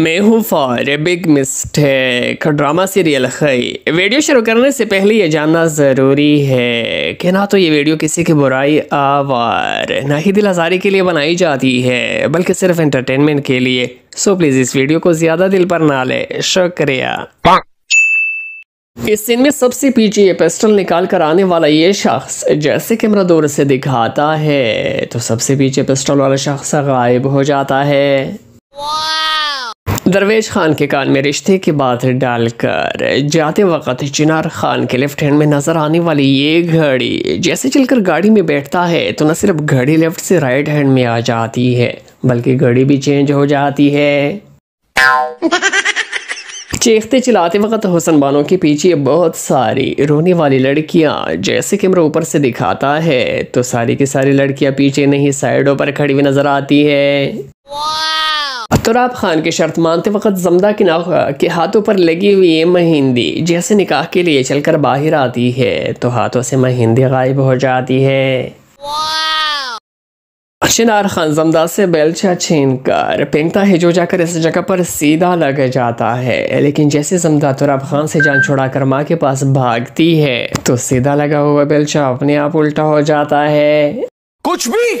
मैं हूँ for, big mistake drama serial खई वीडियो शुरू करने से पहले ये जानना ज़रूरी है कि ना तो ये वीडियो किसी की बुराई, आवार, ना ही दिल आज़ारी के लिए बनाई जाती है, बल्कि सिर्फ़ एंटरटेनमेंट के लिए। सो प्लीज़ इस वीडियो को ज़्यादा दिल पर ना ले। शुक्रिया। इस सीन में सबसे पीछे ये पिस्टल निकाल कर आने वाला ये शख्स, जैसे कैमरा दूर से दिखाता है तो सबसे पीछे पिस्टल वाला शख्स गायब हो जाता है। दरवेश खान के कान में रिश्ते की बात डालकर जाते वक्त चिनार खान के लेफ़्ट हैंड में नज़र आने वाली ये घड़ी जैसे चलकर गाड़ी में बैठता है तो न सिर्फ़ घड़ी लेफ़्ट से राइट हैंड में आ जाती है, बल्कि घड़ी भी चेंज हो जाती है। चीखते चिल्लाते वक्त हुसन बानों के पीछे बहुत सारी रोने वाली लड़कियाँ, जैसे कैमरा ऊपर से दिखाता है तो सारी की सारी लड़कियाँ पीछे नहीं, साइडों पर खड़ी हुई नज़र आती है। तुराब खान की शर्त मानते वक्त जमदा की के हाथों पर लगी हुई महिंदी जैसे निकाह के लिए चलकर बाहर आती है तो हाथों से महिंदी गायब हो जाती है। शिनार खान जमदा से बेलचा छीन कर फेंकता है जो जाकर इस जगह पर सीधा लग जाता है। लेकिन जैसे जमदा तुराब खान से जान छुड़ाकर माँ के पास भागती है तो सीधा लगा हुआ बेलचा अपने आप उल्टा हो जाता है। कुछ भी?